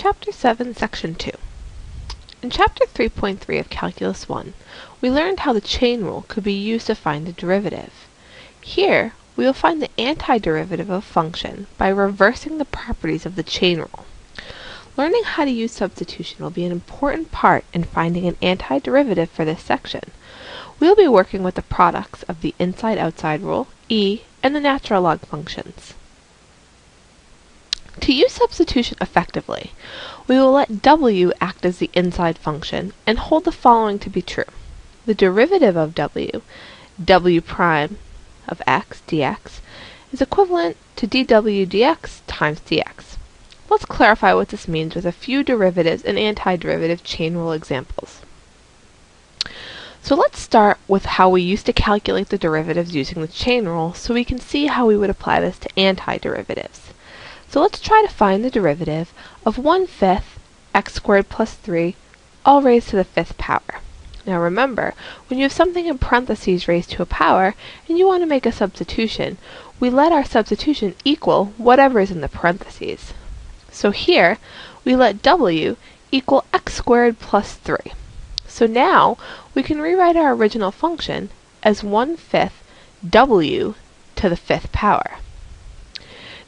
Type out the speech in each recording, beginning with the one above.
Chapter 7, Section 2. In Chapter 3.3 of Calculus 1, we learned how the chain rule could be used to find the derivative. Here, we will find the antiderivative of a function by reversing the properties of the chain rule. Learning how to use substitution will be an important part in finding an antiderivative for this section. We'll be working with the products of the inside-outside rule, e, and the natural log functions. To use substitution effectively, we will let w act as the inside function and hold the following to be true. The derivative of w, w prime of x dx, is equivalent to dw dx times dx. Let's clarify what this means with a few derivatives and antiderivative chain rule examples. So let's start with how we used to calculate the derivatives using the chain rule so we can see how we would apply this to antiderivatives. So let's try to find the derivative of 1 fifth x squared plus 3 all raised to the fifth power. Now remember, when you have something in parentheses raised to a power, and you want to make a substitution, we let our substitution equal whatever is in the parentheses. So here, we let w equal x squared plus 3. So now, we can rewrite our original function as 1 fifth w to the fifth power.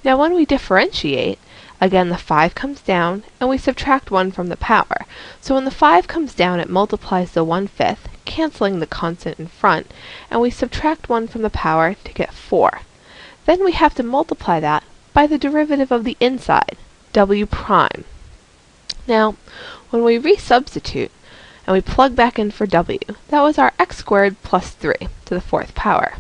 Now when we differentiate, again the 5 comes down, and we subtract 1 from the power. So when the 5 comes down, it multiplies the 1 fifth, canceling the constant in front, and we subtract 1 from the power to get 4. Then we have to multiply that by the derivative of the inside, w prime. Now, when we resubstitute, and we plug back in for w, that was our x squared plus 3 to the fourth power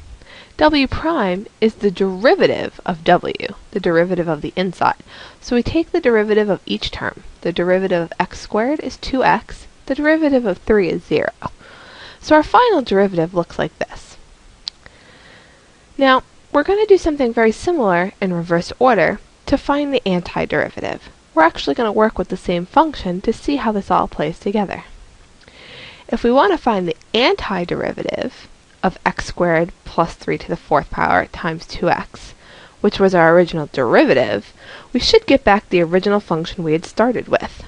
w prime is the derivative of w, the derivative of the inside. So we take the derivative of each term. The derivative of x squared is 2x. The derivative of 3 is 0. So our final derivative looks like this. Now, we're going to do something very similar in reverse order to find the antiderivative. We're actually going to work with the same function to see how this all plays together. If we want to find the antiderivative, of x squared plus 3 to the fourth power times 2x, which was our original derivative, we should get back the original function we had started with.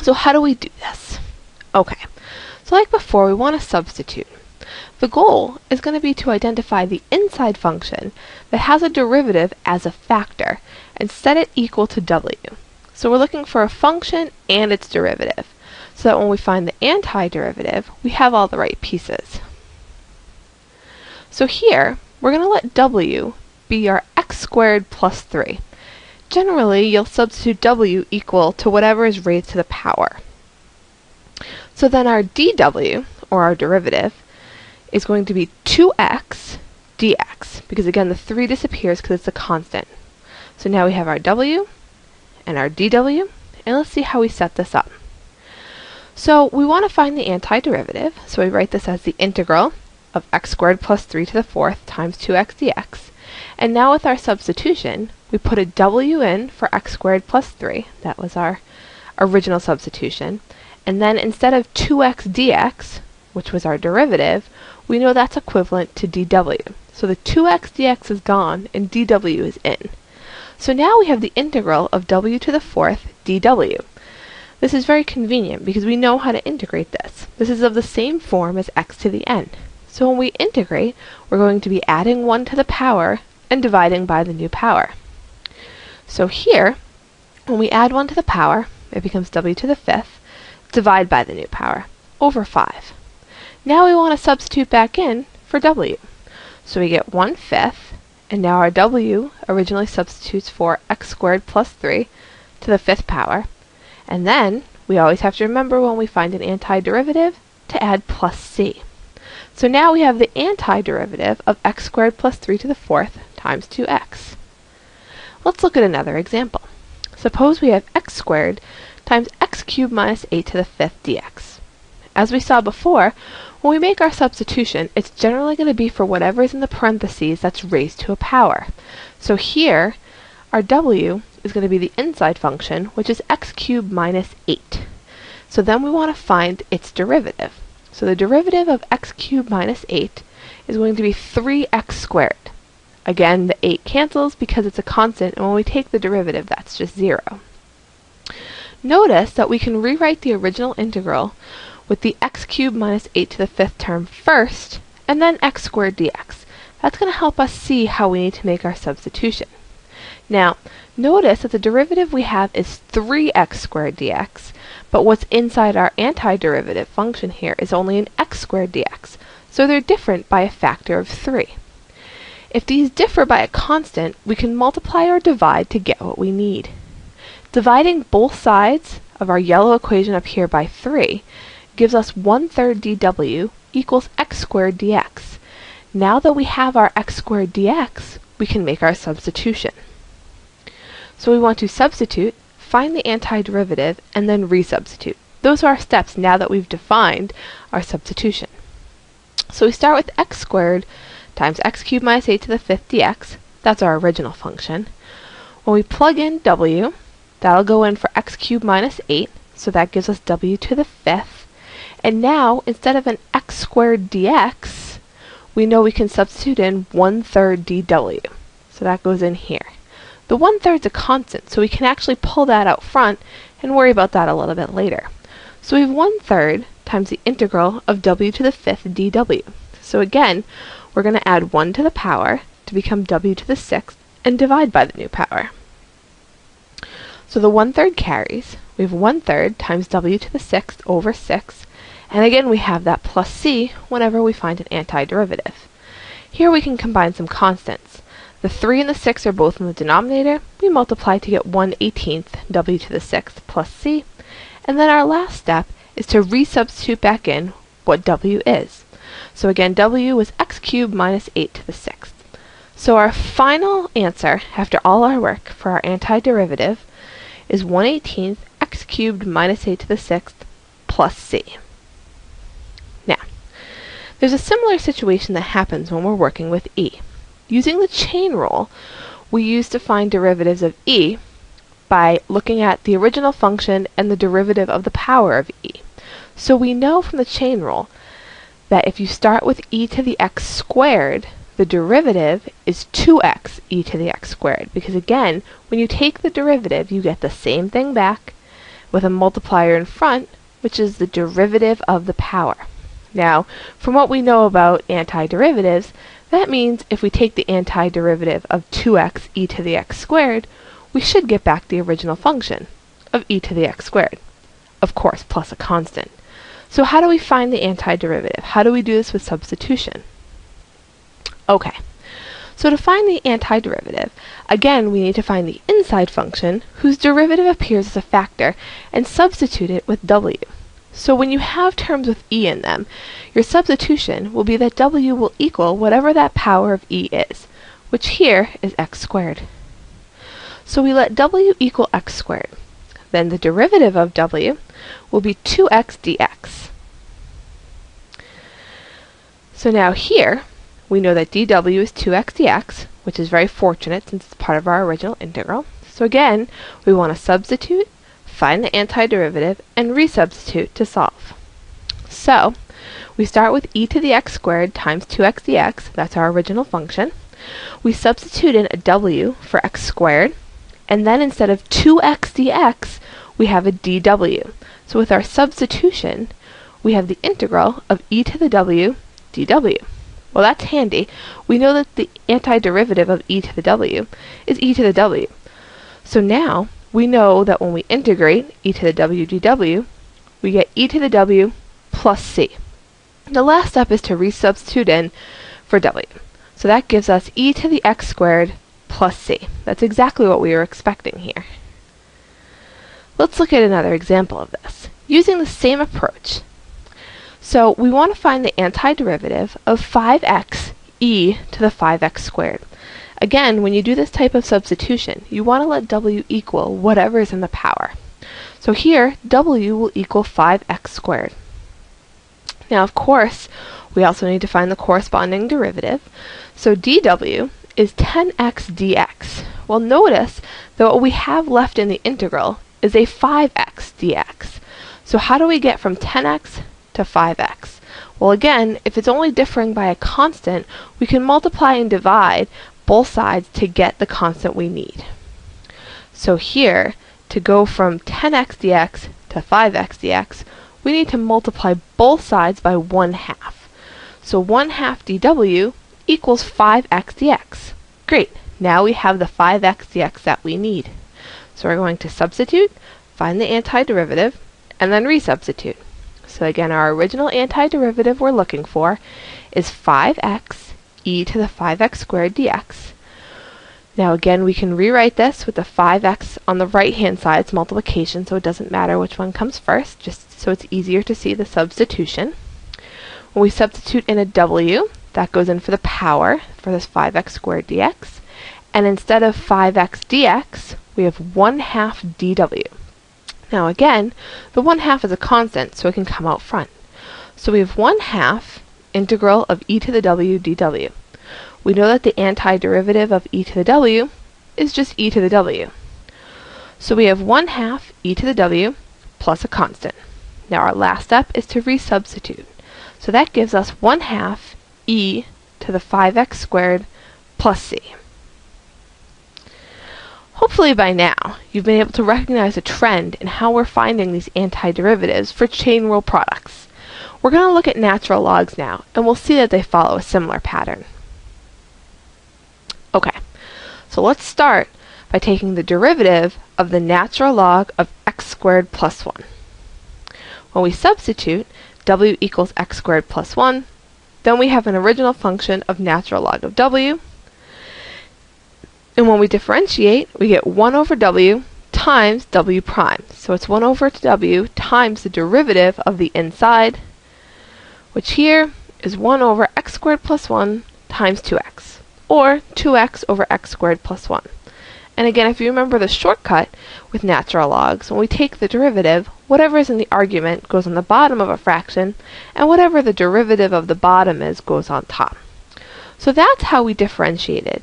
So how do we do this? Okay, so like before, we want to substitute. The goal is going to be to identify the inside function that has a derivative as a factor and set it equal to w. So we're looking for a function and its derivative, so that when we find the antiderivative, we have all the right pieces. So here, we're going to let w be our x squared plus 3. Generally, you'll substitute w equal to whatever is raised to the power. So then our dw, or our derivative, is going to be 2x dx, because again the 3 disappears because it's a constant. So now we have our w and our dw, and let's see how we set this up. So we want to find the antiderivative, so we write this as the integral of x squared plus 3 to the fourth times 2x dx. And now with our substitution, we put a w in for x squared plus 3. That was our original substitution. And then instead of 2x dx, which was our derivative, we know that's equivalent to dw. So the 2x dx is gone and dw is in. So now we have the integral of w to the fourth dw. This is very convenient because we know how to integrate this. This is of the same form as x to the n. So when we integrate, we're going to be adding 1 to the power and dividing by the new power. So here, when we add 1 to the power, it becomes w to the fifth, divide by the new power, over 5. Now we want to substitute back in for w. So we get 1 fifth, and now our w originally substitutes for x squared plus 3 to the fifth power. And then, we always have to remember when we find an antiderivative to add plus c. So now we have the antiderivative of x squared plus 3 to the fourth times 2x. Let's look at another example. Suppose we have x squared times x cubed minus 8 to the fifth dx. As we saw before, when we make our substitution, it's generally going to be for whatever is in the parentheses that's raised to a power. So here, our w is going to be the inside function, which is x cubed minus 8. So then we want to find its derivative. So the derivative of x cubed minus 8 is going to be 3x squared. Again, the 8 cancels because it's a constant, and when we take the derivative, that's just 0. Notice that we can rewrite the original integral with the x cubed minus 8 to the fifth term first, and then x squared dx. That's going to help us see how we need to make our substitution. Now, notice that the derivative we have is 3x squared dx, but what's inside our antiderivative function here is only an x squared dx, so they're different by a factor of 3. If these differ by a constant, we can multiply or divide to get what we need. Dividing both sides of our yellow equation up here by 3 gives us 1 third dw equals x squared dx. Now that we have our x squared dx, we can make our substitution. So we want to substitute, find the antiderivative, and then resubstitute. Those are our steps now that we've defined our substitution. So we start with x squared times x cubed minus 8 to the fifth dx. That's our original function. When we plug in w, that'll go in for x cubed minus 8, so that gives us w to the fifth. And now, instead of an x squared dx, we know we can substitute in 1 third dw. So that goes in here. The 1 third is a constant, so we can actually pull that out front and worry about that a little bit later. So we have 1 third times the integral of w to the fifth dw. So again, we're going to add 1 to the power to become w to the sixth and divide by the new power. So the 1 third carries. We have 1 third times w to the sixth over 6. And again, we have that plus c whenever we find an antiderivative. Here we can combine some constants. The 3 and the 6 are both in the denominator. We multiply to get 1 18th w to the 6th plus c. And then our last step is to resubstitute back in what w is. So again, w was x cubed minus 8 to the 6th. So our final answer, after all our work for our antiderivative, is 1 18th x cubed minus 8 to the 6th plus c. Now, there's a similar situation that happens when we're working with e. Using the chain rule, we use to find derivatives of e by looking at the original function and the derivative of the power of e. So we know from the chain rule that if you start with e to the x squared, the derivative is 2x e to the x squared. Because again, when you take the derivative, you get the same thing back with a multiplier in front, which is the derivative of the power. Now, from what we know about antiderivatives, that means if we take the antiderivative of 2x e to the x squared, we should get back the original function of e to the x squared. Of course, plus a constant. So how do we find the antiderivative? How do we do this with substitution? Okay, so to find the antiderivative, again we need to find the inside function whose derivative appears as a factor and substitute it with w. So when you have terms with e in them, your substitution will be that w will equal whatever that power of e is, which here is x squared. So we let w equal x squared. Then the derivative of w will be 2x dx. So now here, we know that dw is 2x dx, which is very fortunate since it's part of our original integral. So again, we want to substitute find the antiderivative, and resubstitute to solve. So, we start with e to the x squared times 2x dx, that's our original function. We substitute in a w for x squared, and then instead of 2x dx, we have a dw. So with our substitution, we have the integral of e to the w dw. Well, that's handy. We know that the antiderivative of e to the w is e to the w. So now, we know that when we integrate e to the w dw, we get e to the w plus c. The last step is to resubstitute in for w. So that gives us e to the x squared plus c. That's exactly what we were expecting here. Let's look at another example of this, using the same approach. So we want to find the antiderivative of 5x e to the 5x squared. Again, when you do this type of substitution, you want to let w equal whatever is in the power. So here, w will equal 5x squared. Now, of course, we also need to find the corresponding derivative. So dw is 10x dx. Well, notice that what we have left in the integral is a 5x dx. So how do we get from 10x to 5x? Well, again, if it's only differing by a constant, we can multiply and divide both sides to get the constant we need. So here, to go from 10x dx to 5x dx, we need to multiply both sides by 1 half. So 1 half dw equals 5x dx. Great, now we have the 5x dx that we need. So we're going to substitute, find the antiderivative, and then resubstitute. So again, our original antiderivative we're looking for is 5x e to the 5x squared dx. Now again, we can rewrite this with the 5x on the right-hand side. It's multiplication, so it doesn't matter which one comes first, just so it's easier to see the substitution. When we substitute in a w, that goes in for the power for this 5x squared dx. And instead of 5x dx, we have 1 half dw. Now again, the 1 half is a constant, so it can come out front. So we have 1 half integral of e to the w dw. We know that the antiderivative of e to the w is just e to the w. So we have 1 half e to the w plus a constant. Now our last step is to resubstitute. So that gives us 1 half e to the 5x squared plus c. Hopefully by now, you've been able to recognize a trend in how we're finding these antiderivatives for chain rule products. We're going to look at natural logs now, and we'll see that they follow a similar pattern. Okay, so let's start by taking the derivative of the natural log of x squared plus 1. When we substitute w equals x squared plus 1, then we have an original function of natural log of w. And when we differentiate, we get 1 over w times w prime. So it's 1 over w times the derivative of the inside, which here is 1 over x squared plus 1 times 2x or 2x over x squared plus 1. And again, if you remember the shortcut with natural logs, when we take the derivative, whatever is in the argument goes on the bottom of a fraction, and whatever the derivative of the bottom is goes on top. So that's how we differentiated.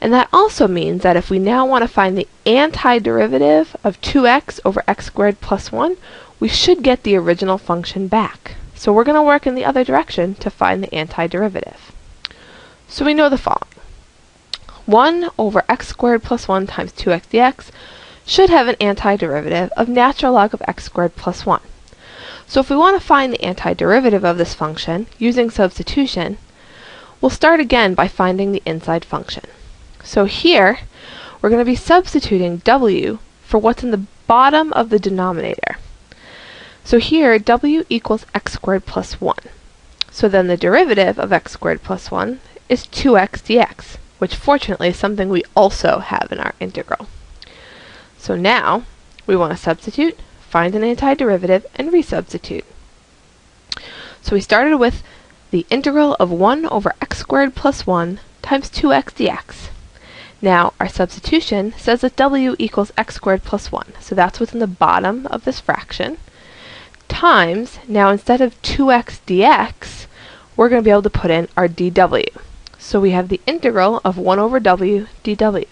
And that also means that if we now want to find the antiderivative of 2x over x squared plus 1, we should get the original function back. So we're going to work in the other direction to find the antiderivative. So we know the following. 1 over x squared plus 1 times 2x dx should have an antiderivative of natural log of x squared plus 1. So if we want to find the antiderivative of this function using substitution, we'll start again by finding the inside function. So here, we're going to be substituting w for what's in the bottom of the denominator. So here, w equals x squared plus 1. So then the derivative of x squared plus 1 is 2x dx which fortunately is something we also have in our integral. So now we want to substitute, find an antiderivative, and resubstitute. So we started with the integral of 1 over x squared plus 1 times 2x dx. Now, our substitution says that w equals x squared plus 1, so that's what's in the bottom of this fraction, times, now instead of 2x dx, we're going to be able to put in our dw. So we have the integral of 1 over w dw.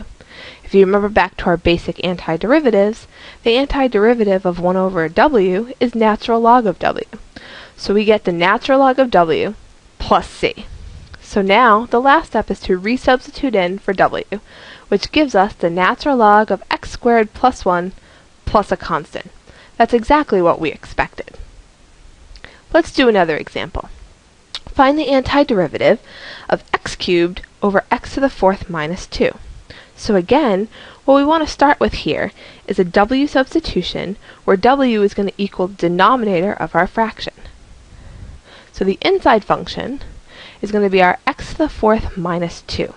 If you remember back to our basic antiderivatives, the antiderivative of 1 over w is natural log of w. So we get the natural log of w plus c. So now the last step is to resubstitute in for w, which gives us the natural log of x squared plus 1 plus a constant. That's exactly what we expected. Let's do another example. Find the antiderivative of x cubed over x to the fourth minus 2. So again, what we want to start with here is a w substitution where w is going to equal the denominator of our fraction. So the inside function is going to be our x to the fourth minus 2.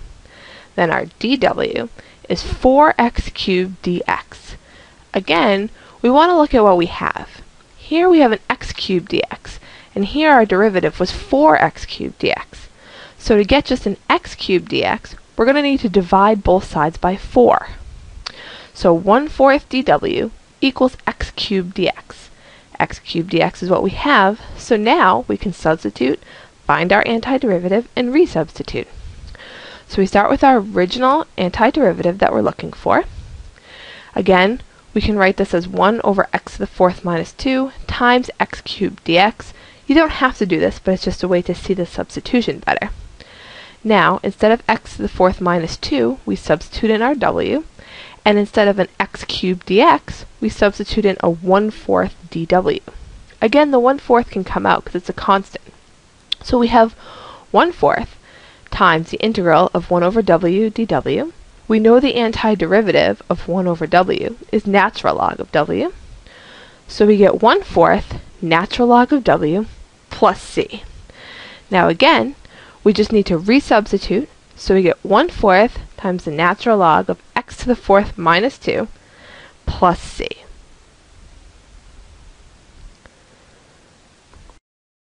Then our dw is 4x cubed dx. Again, we want to look at what we have. Here we have an x cubed dx, and here our derivative was 4x cubed dx. So to get just an x cubed dx, we're going to need to divide both sides by 4. So 1 fourth dw equals x cubed dx. x cubed dx is what we have, so now we can substitute, find our antiderivative, and resubstitute. So we start with our original antiderivative that we're looking for. Again, we can write this as 1 over x to the fourth minus 2 times x cubed dx, you don't have to do this, but it's just a way to see the substitution better. Now, instead of x to the fourth minus 2, we substitute in our w, And instead of an x cubed dx, we substitute in a 1 fourth dw. Again, the 1 fourth can come out because it's a constant. So we have 1 fourth times the integral of 1 over w dw. We know the antiderivative of 1 over w is natural log of w. So we get 1 fourth natural log of w plus c. Now again, we just need to resubstitute, so we get 1 fourth times the natural log of x to the fourth minus 2 plus c.